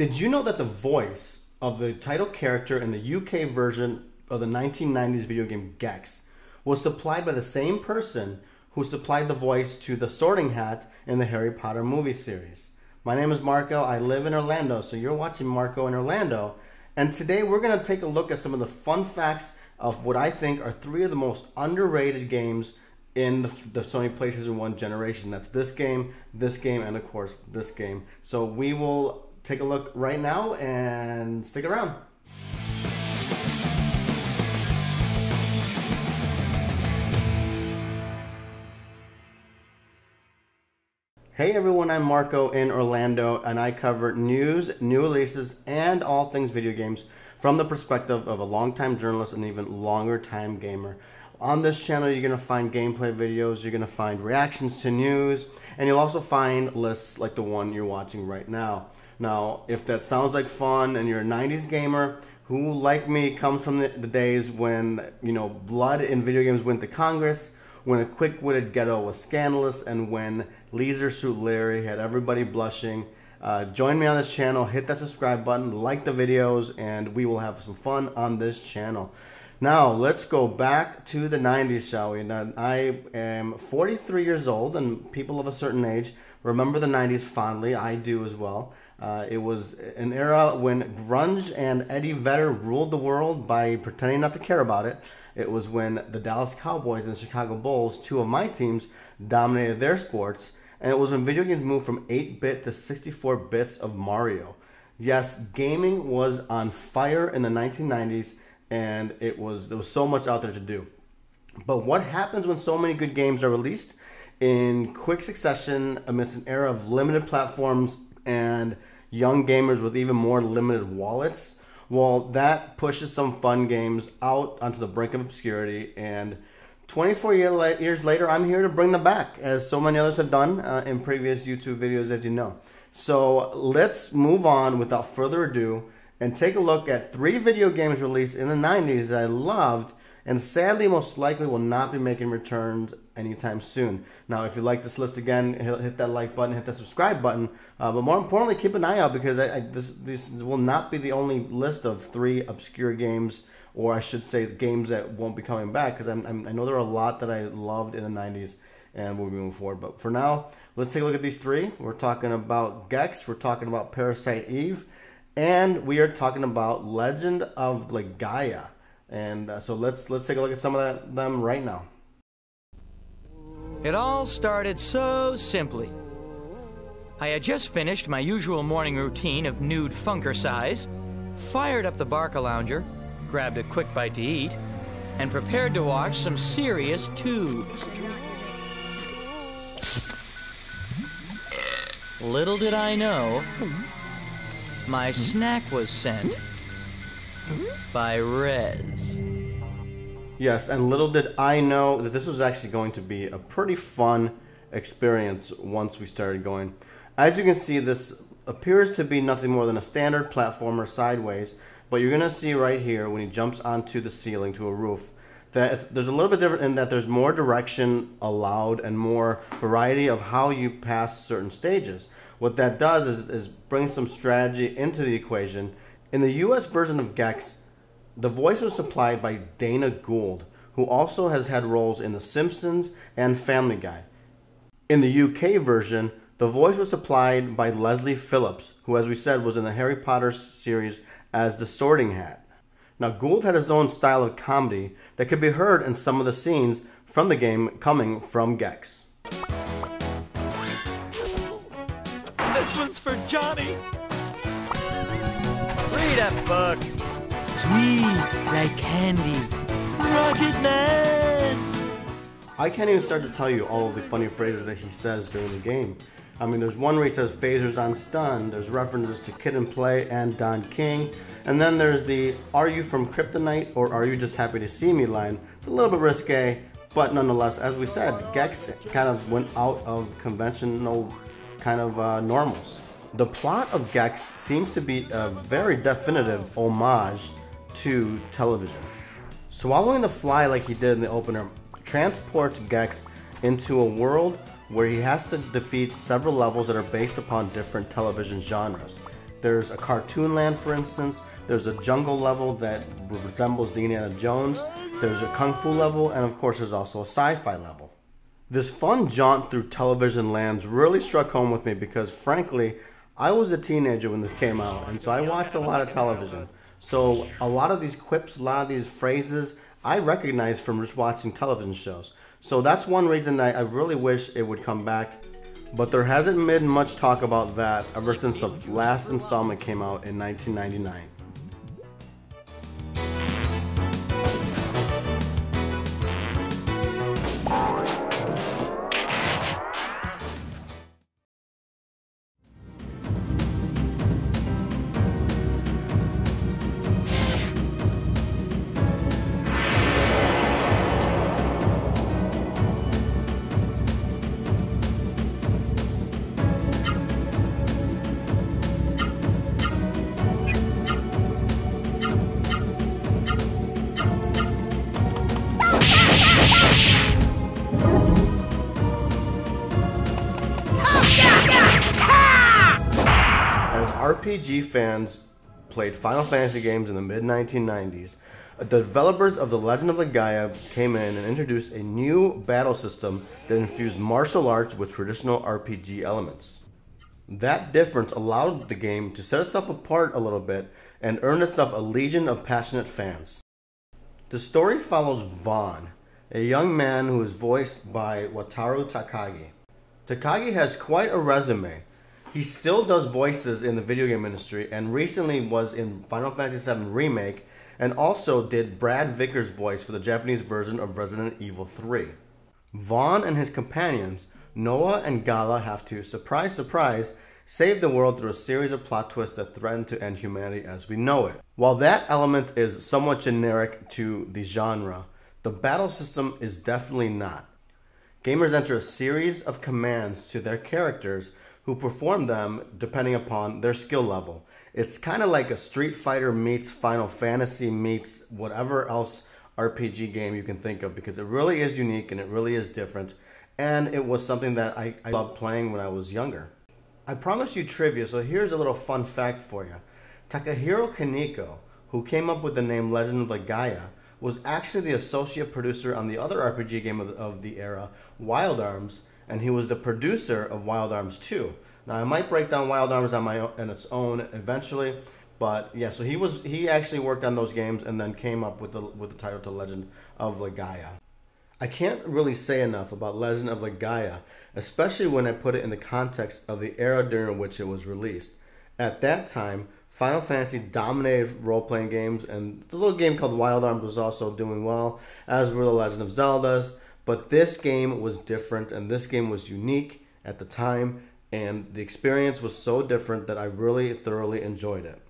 Did you know that the voice of the title character in the UK version of the 1990s video game Gex was supplied by the same person who supplied the voice to the Sorting Hat in the Harry Potter movie series? My name is Marco. I live in Orlando, so you're watching Marco in Orlando. And today we're going to take a look at some of the fun facts of what I think are three of the most underrated games in the, the, Sony PlayStation 1 generation. That's this game, this game, and of course this game. So we will take a look right now and stick around. Hey everyone, I'm Marco in Orlando, and I cover news, new releases, and all things video games from the perspective of a longtime journalist and even longer time gamer. On this channel, you're going to find gameplay videos, you're going to find reactions to news, and you'll also find lists like the one you're watching right now. Now, if that sounds like fun and you're a 90s gamer who, like me, comes from the, the days when, you know, blood in video games went to Congress, when a quick-witted ghetto was scandalous, and when Leisure Suit Larry had everybody blushing, uh, join me on this channel, hit that subscribe button, like the videos, and we will have some fun on this channel. Now, let's go back to the 90s, shall we? Now, I am 43 years old, and people of a certain age remember the 90s fondly. I do as well. Uh, it was an era when grunge and Eddie Vedder ruled the world by pretending not to care about it. It was when the Dallas Cowboys and the Chicago Bulls, two of my teams, dominated their sports. And it was when video games moved from 8 bit to 64 bits of Mario. Yes, gaming was on fire in the 1990s and it was there was so much out there to do. But what happens when so many good games are released in quick succession amidst an era of limited platforms and young gamers with even more limited wallets? Well, that pushes some fun games out onto the brink of obscurity and 24 years later, I'm here to bring them back, as so many others have done uh, in previous YouTube videos, as you know. So let's move on without further ado and take a look at three video games released in the 90s that I loved and sadly most likely will not be making returns anytime soon. Now, if you like this list again, hit that like button, hit that subscribe button, uh, but more importantly, keep an eye out because I, I, this, this will not be the only list of three obscure games, or I should say games that won't be coming back because I'm, I'm, i know there are a lot that I loved in the 90s and we'll be moving forward. But for now, let's take a look at these three. We're talking about Gex, we're talking about Parasite Eve, and we are talking about Legend of Legaia. And uh, so let's let's take a look at some of that, them right now. It all started so simply. I had just finished my usual morning routine of nude funkercise, fired up the Barca Lounger, grabbed a quick bite to eat, and prepared to watch some serious tube. Little did I know, my snack was sent by Rez. Yes, and little did I know that this was actually going to be a pretty fun experience once we started going. As you can see, this appears to be nothing more than a standard platformer sideways, but you're going to see right here when he jumps onto the ceiling to a roof that there's a little bit different in that there's more direction allowed and more variety of how you pass certain stages. What that does is, is bring some strategy into the equation. In the US version of Gex, the voice was supplied by Dana Gould, who also has had roles in The Simpsons and Family Guy. In the UK version, the voice was supplied by Leslie Phillips, who, as we said, was in the Harry Potter series as the Sorting Hat. Now, Gould had his own style of comedy that could be heard in some of the scenes from the game coming from Gex. This one's for Johnny. Read a book. Sweet like candy. Rocket Man. I can't even start to tell you all of the funny phrases that he says during the game. I mean, there's one where he says phasers on stun, there's references to Kid and Play and Don King, and then there's the are you from Kryptonite or are you just happy to see me line. It's a little bit risque, but nonetheless, as we said, Gex kind of went out of conventional kind of uh, normals. The plot of Gex seems to be a very definitive homage to television. Swallowing the fly like he did in the opener transports Gex into a world where he has to defeat several levels that are based upon different television genres. There's a cartoon land, for instance. There's a jungle level that resembles the Indiana Jones. There's a kung fu level, and of course, there's also a sci fi level. This fun jaunt through television lands really struck home with me because, frankly, I was a teenager when this came out, and so I watched a lot of television. So, a lot of these quips, a lot of these phrases, I recognize from just watching television shows. So, that's one reason I, I really wish it would come back. But there hasn't been much talk about that ever since the last installment came out in 1999. RPG fans played Final Fantasy games in the mid 1990s, the developers of The Legend of Legaia came in and introduced a new battle system that infused martial arts with traditional RPG elements. That difference allowed the game to set itself apart a little bit and earn itself a legion of passionate fans. The story follows Vahn, a young man who is voiced by Wataru Takagi. Takagi has quite a resume he still does voices in the video game industry and recently was in Final Fantasy VII Remake and also did Brad Vickers' voice for the Japanese version of Resident Evil 3. Vahn and his companions, Noa and Gala, have to, surprise, surprise, save the world through a series of plot twists that threaten to end humanity as we know it. While that element is somewhat generic to the genre, the battle system is definitely not. Gamers enter a series of commands to their characters who perform them depending upon their skill level. It's kind of like a Street Fighter meets Final Fantasy meets whatever else RPG game you can think of because it really is unique and it really is different. And it was something that I, I loved playing when I was younger. I promised you trivia, so here's a little fun fact for you. Takahiro Kaneko, who came up with the name Legend of Legaia, was actually the associate producer on the other RPG game of the, of the era, Wild Arms, and he was the producer of Wild Arms 2. Now I might break down Wild Arms on my own, on its own eventually, but yeah, so he was he actually worked on those games and then came up with the with the title to Legend of Legaia. I can't really say enough about Legend of Legaia, especially when I put it in the context of the era during which it was released. At that time, Final Fantasy dominated role playing games, and the little game called Wild Arms was also doing well, as were the Legend of Zeldas. But this game was different and this game was unique at the time and the experience was so different that I really thoroughly enjoyed it.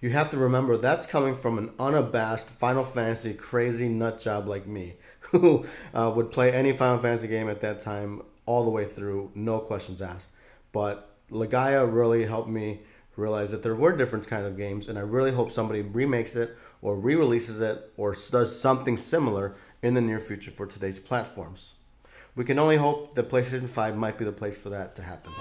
You have to remember that's coming from an unabashed Final Fantasy crazy nut job like me, who uh, would play any Final Fantasy game at that time all the way through, no questions asked. But Legaia really helped me realize that there were different kind of games, and I really hope somebody remakes it or re-releases it or does something similar in the near future for today's platforms. We can only hope that PlayStation 5 might be the place for that to happen.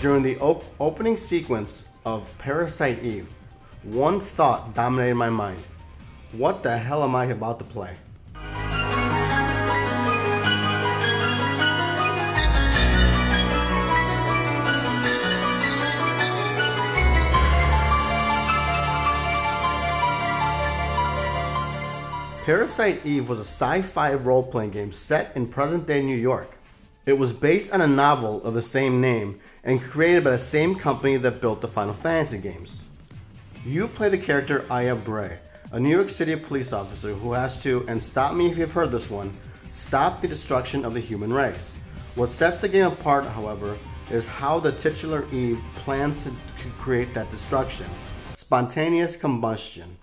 During the op opening sequence of Parasite Eve, one thought dominated my mind. What the hell am I about to play? Parasite Eve was a sci-fi role-playing game set in present-day New York. It was based on a novel of the same name and created by the same company that built the Final Fantasy games. You play the character Aya Brea, a New York City police officer who has to, and stop me if you've heard this one, stop the destruction of the human race. What sets the game apart, however, is how the titular Eve plans to, to create that destruction spontaneous combustion.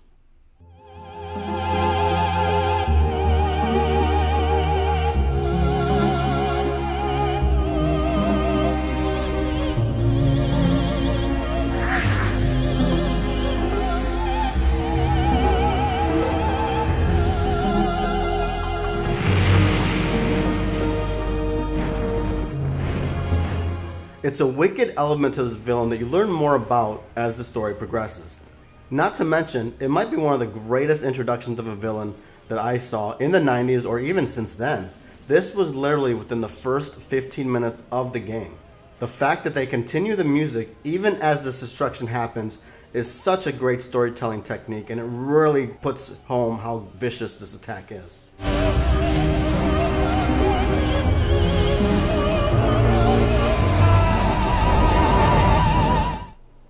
It's a wicked element to this villain that you learn more about as the story progresses. Not to mention, it might be one of the greatest introductions of a villain that I saw in the 90s or even since then. This was literally within the first 15 minutes of the game. The fact that they continue the music even as this destruction happens is such a great storytelling technique and it really puts home how vicious this attack is.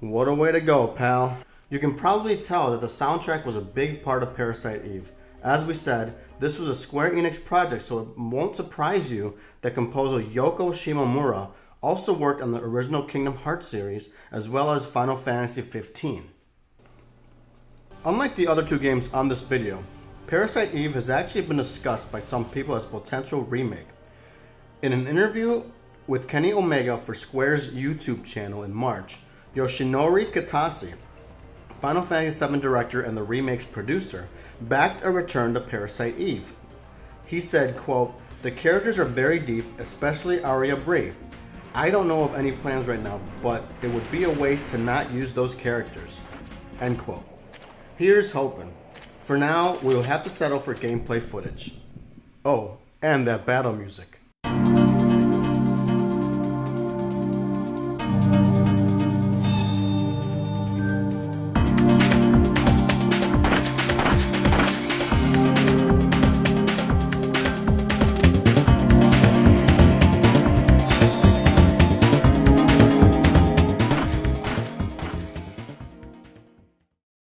What a way to go, pal. You can probably tell that the soundtrack was a big part of Parasite Eve. As we said, this was a Square Enix project, so it won't surprise you that composer Yoko Shimomura also worked on the original Kingdom Hearts series as well as Final Fantasy XV. Unlike the other two games on this video, Parasite Eve has actually been discussed by some people as potential remake. In an interview with Kenny Omega for Square's YouTube channel in March, Yoshinori Kitase, Final Fantasy VII director and the remake's producer, backed a return to Parasite Eve. He said, quote, The characters are very deep, especially Aya Brea. I don't know of any plans right now, but it would be a waste to not use those characters. End quote. Here's hoping. For now, we'll have to settle for gameplay footage. Oh, and that battle music.